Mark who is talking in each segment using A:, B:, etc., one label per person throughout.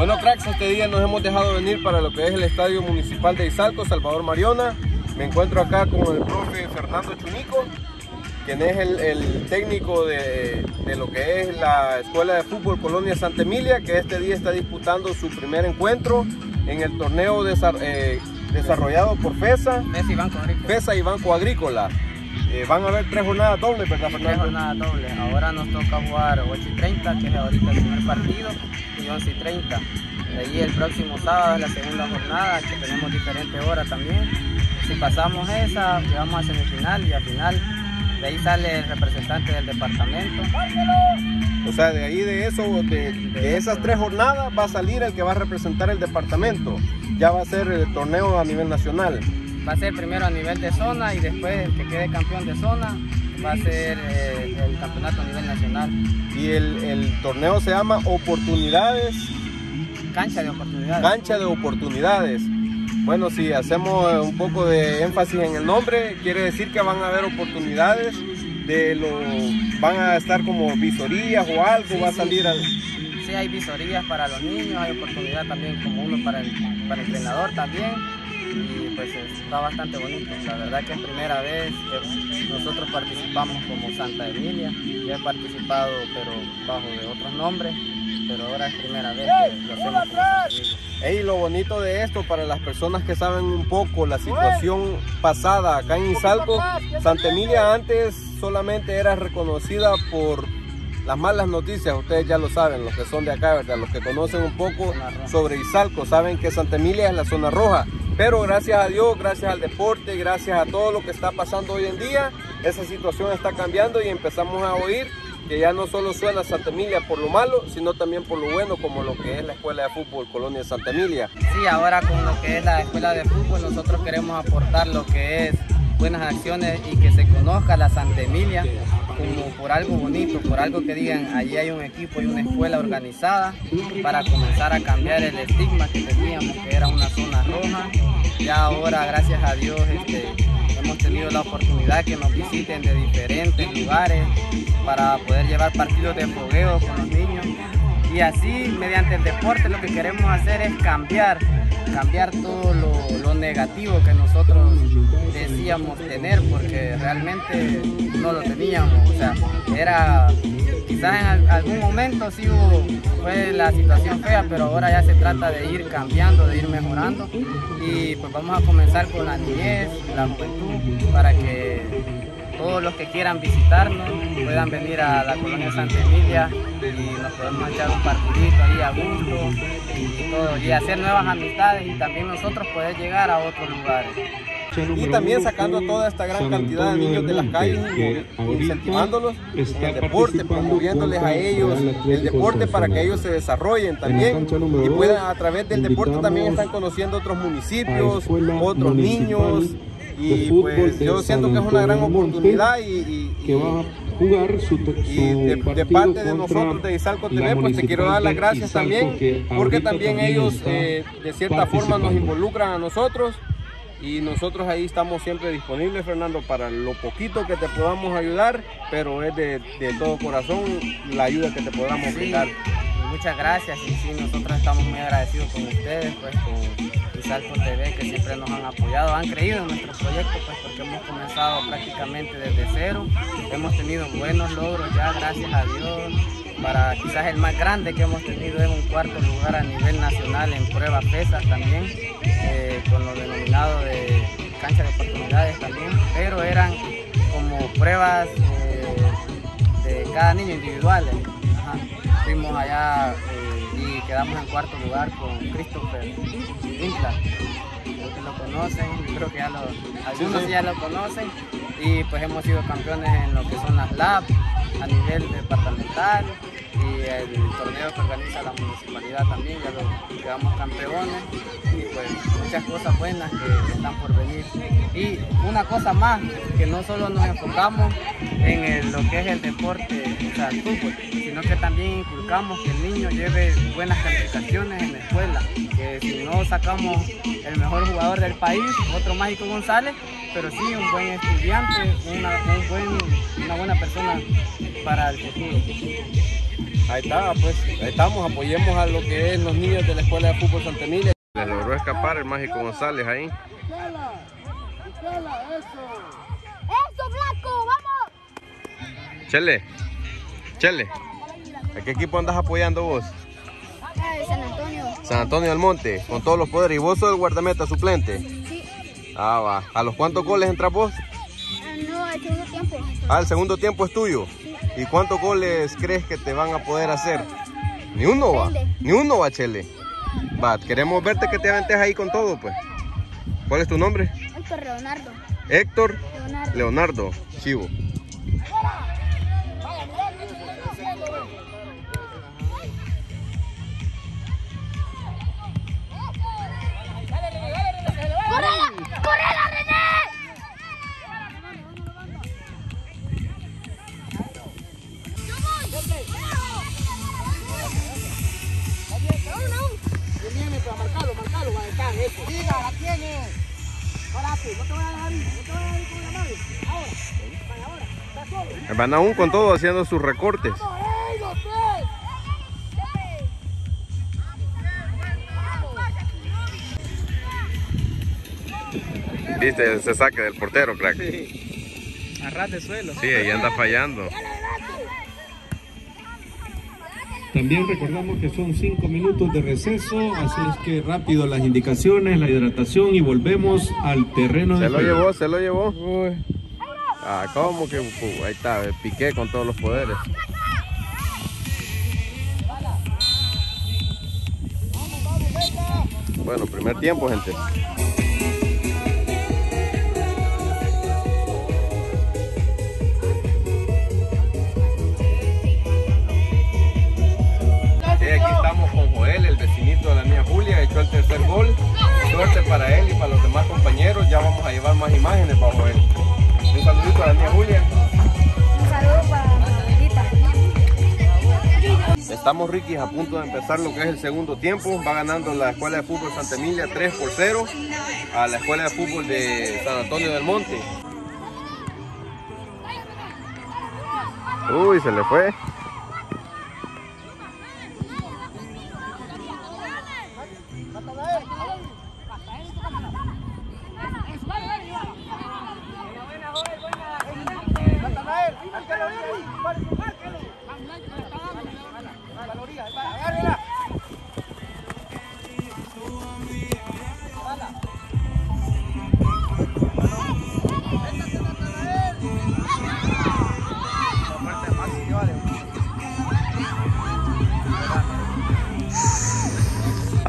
A: Bueno cracks, este día nos hemos dejado venir para lo que es el Estadio Municipal de Izalco, Salvador Mariona. Me encuentro acá con el profe Fernando Chunico, quien es el, técnico de, lo que es la Escuela de Fútbol Colonia Santa Emilia, que este día está disputando su primer encuentro en el torneo eh, desarrollado por FESA,
B: FESA y Banco Agrícola.
A: FESA y Banco Agrícola. Eh, van a haber tres jornadas dobles, ¿verdad, Fernando?
B: Tres jornadas dobles. Ahora nos toca jugar 8 y 30, que es ahorita el primer partido, y 11 y 30. De ahí el próximo sábado es la segunda jornada, que tenemos diferentes horas también. Si pasamos esa, llegamos a semifinal y a final. De ahí sale el representante del departamento.
A: O sea, de ahí de eso, de, de esas tres jornadas va a salir el que va a representar el departamento. Ya va a ser el torneo a nivel nacional
B: va a ser primero a nivel de zona y después el que quede campeón de zona va a ser eh, el campeonato a nivel nacional.
A: Y el, torneo se llama Oportunidades.
B: Cancha de oportunidades.
A: Cancha de oportunidades. Bueno, si hacemos un poco de énfasis en el nombre, quiere decir que van a haber oportunidades de lo van a estar como visorías o algo, va a salir al...
B: Sí, hay visorías para los niños, hay oportunidad también como uno para el, para el entrenador también y pues está bastante bonito. La verdad que es primera vez que nosotros participamos como Santa Emilia. Ya he participado pero bajo de otros nombres, pero ahora es primera vez que lo hacemos
A: lo bonito de esto para las personas que saben un poco la situación pasada acá en Izalco, Santa Emilia antes solamente era reconocida por las malas noticias, ustedes ya lo saben, los que son de acá, ¿verdad? Los que conocen un poco sobre Izalco, saben que Santa Emilia es la zona roja. Pero gracias a Dios, gracias al deporte, gracias a todo lo que está pasando hoy en día, esa situación está cambiando y empezamos a oír que ya no solo suena Santa Emilia por lo malo, sino también por lo bueno, como lo que es la Escuela de Fútbol Colonia Santa Emilia.
B: Sí, ahora con lo que es la Escuela de Fútbol, nosotros queremos aportar lo que es buenas acciones y que se conozca la Santa Emilia como por algo bonito, por algo que digan, allí hay un equipo y una escuela organizada para comenzar a cambiar el estigma que teníamos, que era una zona roja. Ya ahora, gracias a Dios, este, tenido la oportunidad que nos visiten de diferentes lugares para poder llevar partidos de fogueo con los niños. Y así, mediante el deporte, lo que queremos hacer es cambiar, cambiar todo lo, lo negativo que nosotros decíamos tener, porque realmente no lo teníamos. O sea, era, quizás en algún momento sí fue la situación fea, pero ahora ya se trata de ir cambiando, de ir mejorando. Y pues vamos a comenzar con la niñez, la juventud, para que todos los que quieran visitarnos puedan venir a la colonia Santa Emilia y nos podemos echar un partidito ahí a gusto y, todo, y hacer nuevas amistades y también nosotros poder llegar a otros lugares
A: y también sacando a toda esta gran cantidad de niños de las calles, incentivándolos en el deporte, promoviéndoles a ellos el deporte para que ellos se desarrollen también y puedan a través del deporte también están conociendo otros municipios, otros niños y pues yo siento que es una gran oportunidad y,
C: que va a jugar su,
A: de, parte de nosotros de Izalco TV pues te quiero dar las gracias también porque también ellos eh, de cierta forma nos involucran a nosotros y nosotros ahí estamos siempre disponibles, Fernando, para lo poquito que te podamos ayudar, pero es de, todo corazón la ayuda que te podamos brindar.
B: Muchas gracias y sí, nosotros estamos muy agradecidos con ustedes, pues con Izalco TV que siempre nos han apoyado, han creído en nuestro proyecto, pues porque hemos comenzado prácticamente desde cero, hemos tenido buenos logros ya, gracias a Dios, para quizás el más grande que hemos tenido es un cuarto lugar a nivel nacional en pruebas pesas también, eh, con lo denominado de cancha de oportunidades también, pero eran como pruebas eh, de cada niño individuales. Fuimos allá eh, y quedamos en cuarto lugar con Christopher Intla. Creo que lo conocen, creo que ya lo, algunos ya lo conocen y pues hemos sido campeones en lo que son las LAB a nivel departamental y el torneo que organiza la municipalidad también, ya lo quedamos campeones y pues muchas cosas buenas que están por venir. Y una cosa más, que no solo nos enfocamos en lo que es el deporte, o sea, el fútbol, sino que también inculcamos que el niño lleve buenas calificaciones en la escuela, que si no sacamos el mejor jugador del país, otro Mágico González, pero sí un buen estudiante, una, un buen, una buena persona para el futuro.
A: Ahí está, pues, ahí estamos, apoyemos a lo que es los niños de la Escuela de Fútbol Santa Emilia. Le logró escapar el Mágico González ahí.
D: ¡Eso, Blanco! ¡Vamos!
A: Chele, Chele, ¿a qué equipo andas apoyando vos?
D: Ay, San Antonio.
A: Del Monte, con todos los poderes. ¿Y vos sos el guardameta suplente?
D: Sí.
A: Ah, va. ¿A los cuántos goles entras vos?
D: Ah, no, el segundo tiempo.
A: Ah, el segundo tiempo es tuyo. ¿Y cuántos goles crees que te van a poder hacer? Ni uno va.
D: Depende.
A: Ni uno va, Chele. Va, queremos verte que te aventes ahí con todo, pues. ¿Cuál es tu nombre?
D: Héctor Leonardo.
A: Héctor
D: Leonardo.
A: Leonardo Chivo. Van aún con todo haciendo sus recortes. Viste ese saque del portero, crack.
B: A ras de suelo.
A: Sí, ahí anda fallando.
C: También recordamos que son cinco minutos de receso, así es que rápido las indicaciones, la hidratación y volvemos al terreno de
A: Se lo
C: juego.
A: llevó, se lo llevó. Ah, ¿cómo que? ahí está, piqué con todos los poderes. Bueno, primer tiempo, gente. Aquí estamos con Joel, el vecinito de la niña Julia, echó el tercer gol. Suerte para él y para los demás compañeros. Ya vamos a llevar más imágenes para Joel. Un saludito a la niña Julia.
D: Un saludo para mi.
A: Estamos Ricky a punto de empezar lo que es el segundo tiempo. Va ganando la Escuela de Fútbol Santa Emilia 3 por 0 a la Escuela de Fútbol de San Antonio del Monte. Uy, se le fue.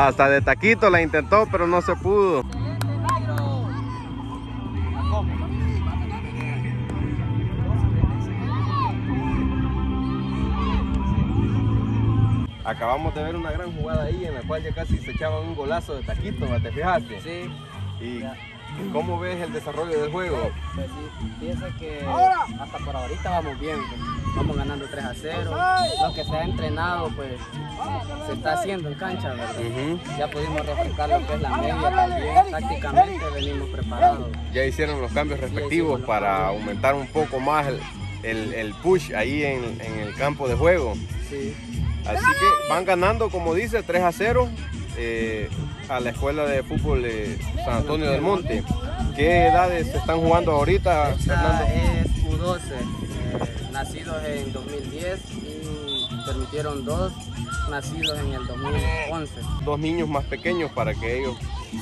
A: Hasta de taquito la intentó, pero no se pudo. Acabamos de ver una gran jugada ahí en la cual ya casi se echaban un golazo de taquito. ¿te fijaste?
B: Sí,
A: ¿Y cómo ves el desarrollo del juego?
B: pues sí. Fíjese que hasta por ahorita vamos bien. Vamos ganando 3 a 0. Lo que se ha entrenado, pues se está haciendo en cancha, ¿verdad? Ya pudimos refrescar lo que es la media también. Tácticamente venimos preparados.
A: Ya hicieron los cambios respectivos para aumentar un poco más el, el- el push ahí en, en el campo de juego.
B: Sí.
A: Así que van ganando, como dice, 3 a 0 eh, a la escuela de fútbol de San Antonio del Monte. ¿Qué edades están jugando ahorita,
B: Esta
A: Fernando?
B: es U12, eh, nacidos en 2010 y permitieron dos nacidos en el 2011.
A: Dos niños más pequeños para que ellos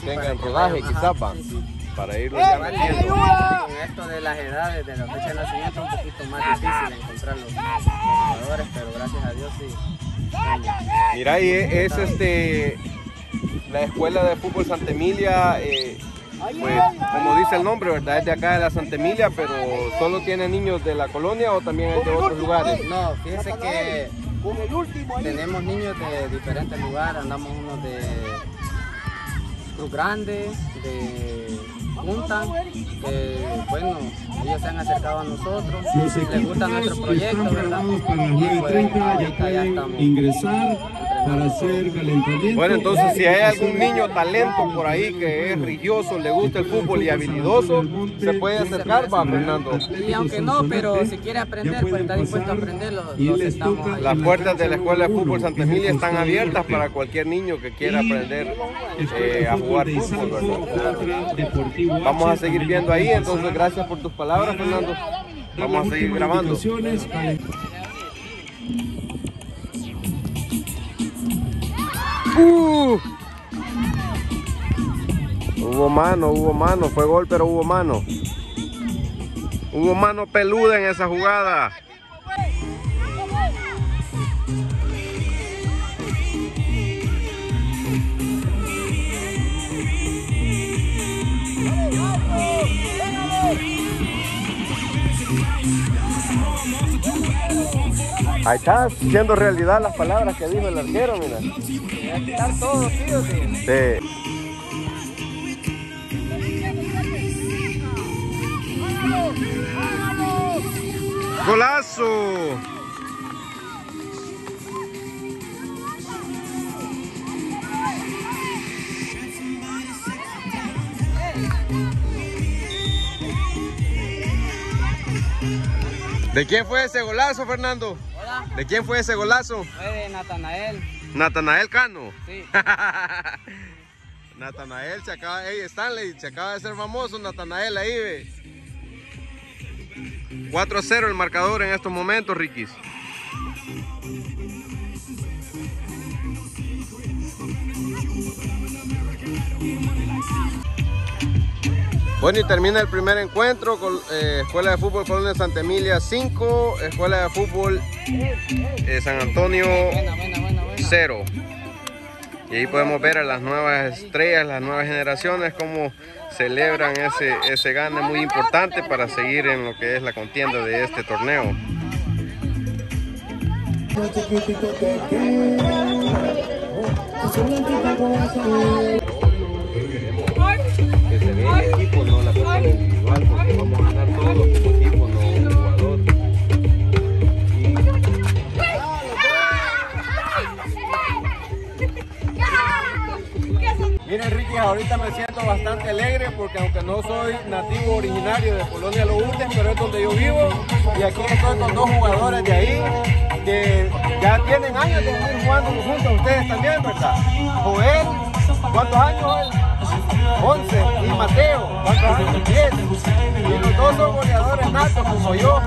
A: tengan rodaje, quizás
B: sí, sí.
A: para irlos ya metiendo.
B: Con esto de las edades, de la fecha de nacimiento, es un poquito más difícil encontrar los, los jugadores, pero gracias a Dios sí.
A: Mira, y es este la escuela de fútbol Santa Emilia, eh, pues como dice el nombre, ¿verdad? Es de acá de la Santa Emilia, pero solo tiene niños de la colonia o también hay de otros lugares.
B: No, fíjense que tenemos niños de diferentes lugares, andamos unos de Cruz Grande, de Punta, que bueno, ellos se han acercado a nosotros, les gusta nuestro proyecto, ¿verdad? Y pues
C: 9.30 ya
B: ahorita ya
C: pueden
B: estamos
C: ingresar. Para hacer calentamiento.
A: Bueno, entonces si hay algún niño talento por ahí que es religioso, le gusta el fútbol y habilidoso, se puede acercar, va Fernando.
B: Y aunque no, pero si quiere aprender, pues está dispuesto a aprender, los,
C: Y
B: los
C: les
B: estamos
C: toca-
B: ahí.
A: Las puertas de la Escuela de Fútbol Santa Emilia están abiertas para cualquier niño que quiera aprender eh, a jugar fútbol. ¿verdad? Vamos a seguir viendo ahí, entonces gracias por tus palabras, Fernando. Vamos a seguir grabando. Hubo mano, hubo mano, fue gol, pero hubo mano. Hubo mano peluda en esa jugada. Ahí está siendo realidad las palabras que dijo el arquero, mira.
B: Hay que dar todo, sí o sí.
A: Sí. ¡Golazo! ¿De quién fue ese golazo, Fernando?
B: Hola,
A: ¿De quién fue ese golazo?
B: fue de Natanael.
A: Natanael Cano.
B: Sí.
A: Natanael se acaba, ey, Stanley, se acaba de ser famoso Natanael ahí, ve. 4 a 0 el marcador en estos momentos, Riquis. Bueno, y termina el primer encuentro con eh, Escuela de Fútbol Colonia Santa Emilia 5, Escuela de Fútbol eh, San Antonio Y ahí podemos ver a las nuevas estrellas, las nuevas generaciones, cómo celebran ese, ese gane muy importante para seguir en lo que es la contienda de este torneo. Ahorita me siento bastante alegre porque aunque no soy nativo originario de Colonia Los Urdes, pero es donde yo vivo y aquí estoy con dos jugadores de ahí que ya tienen años de venir jugando juntos, ustedes también, ¿verdad? Joel, ¿cuántos años Joel? 11 y Mateo, ¿cuántos años? 10 y los dos son goleadores natos como yo.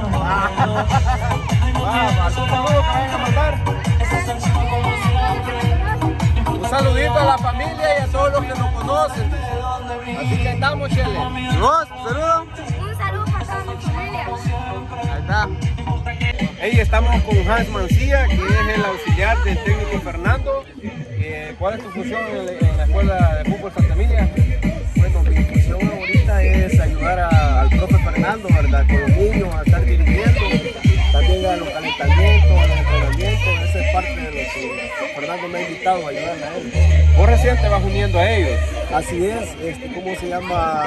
A: Ah, ¿algún saludo que vayan a mandar? Un saludito a la familia y a todos los que nos conocen. Así que estamos, Chele. ¿Y vos? ¿Saludo?
D: Un saludo para toda mi familia.
A: Ahí está. Hey, estamos con Hans Mancilla, que es el auxiliar del técnico Fernando. Eh, ¿Cuál es tu función en, la- Escuela de Fútbol Santa Emilia?
E: Bueno, mi función ahorita es ayudar a- al profe Fernando, ¿verdad? Con los niños a estar dirigiendo, también a los calentamientos, a los entrenamientos, parte de lo que Fernando me ha invitado a ayudarle a él.
A: Vos recién te vas uniendo a ellos.
E: Así es, este, ¿cómo se llama?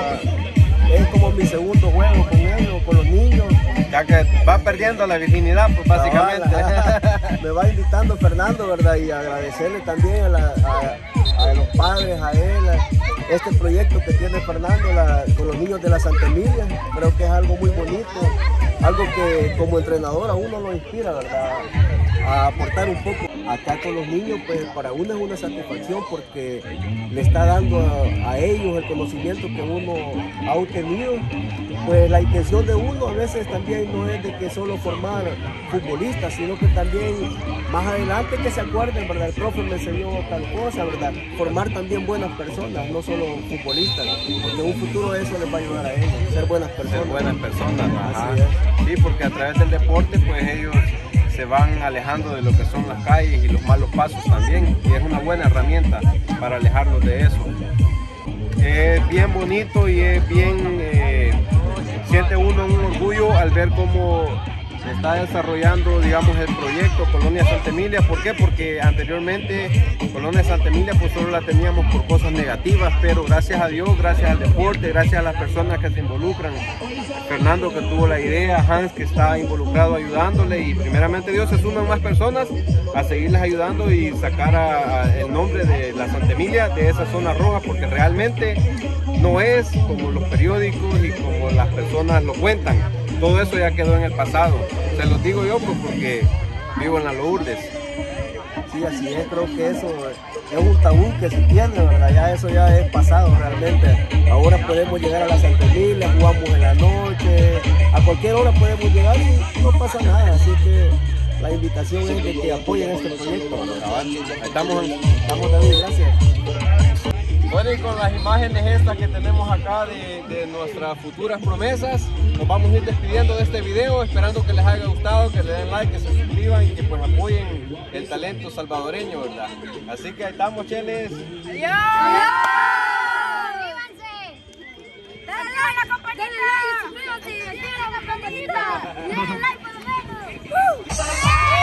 E: Es como mi segundo juego con ellos, con los niños.
A: Ya que va perdiendo la virginidad, pues básicamente.
E: Me va invitando Fernando, ¿verdad? Y agradecerle también a, la- a- a los padres, a él, a este proyecto que tiene Fernando la- con los niños de la Santa Emilia. Creo que es algo muy bonito, algo que como entrenador a uno lo inspira, ¿verdad? A aportar un poco acá con los niños, pues para uno es una satisfacción porque le está dando a, a ellos el conocimiento que uno ha obtenido. Pues la intención de uno a veces también no es de que solo formar futbolistas, sino que también más adelante que se acuerden, ¿verdad? El profe me enseñó tal cosa, ¿verdad? Formar también buenas personas, no solo futbolistas, porque en un futuro eso les va a ayudar a ellos, ser buenas personas.
A: Ser buenas personas.
E: Así es.
A: Sí, porque a través del deporte, pues ellos se van alejando de lo que son las calles y los malos pasos también. Y es una buena herramienta para alejarlos de eso. Es bien bonito y es bien, eh, siente uno un orgullo al ver cómo se está desarrollando, digamos, el proyecto Colonia Santa Emilia. ¿Por qué? Porque anteriormente Colonia Santa Emilia pues solo la teníamos por cosas negativas, pero gracias a Dios, gracias al deporte, gracias a las personas que se involucran, Fernando que tuvo la idea, Hans que está involucrado ayudándole y primeramente Dios se suman más personas a seguirles ayudando y sacar a, el nombre de la Santa Emilia de esa zona roja porque realmente no es como los periódicos y como las personas lo cuentan. Todo eso ya quedó en el pasado. Se los digo yo pues, porque vivo en la Lourdes.
E: Sí, así es, creo que eso es un tabú que se tiene, ¿verdad? Ya eso ya es pasado realmente. Ahora podemos llegar a la Santa Emilia, jugamos en la noche, a cualquier hora podemos llegar y no pasa nada, así que la invitación es de que apoyen este proyecto.
A: Estamos,
E: Estamos David, gracias.
A: Bueno, y con las imágenes estas que tenemos acá de, nuestras futuras promesas, nos vamos a ir despidiendo de este video, esperando que les haya gustado, que le den like, que se suscriban y que pues apoyen el talento salvadoreño, ¿verdad? Así que ahí estamos, cheles.
D: ¡Adiós! ¡Suscríbanse! ¡Denle like a la campanita! ¡Denle like, suscríbanse! ¡Denle la ¡Denle like por lo menos!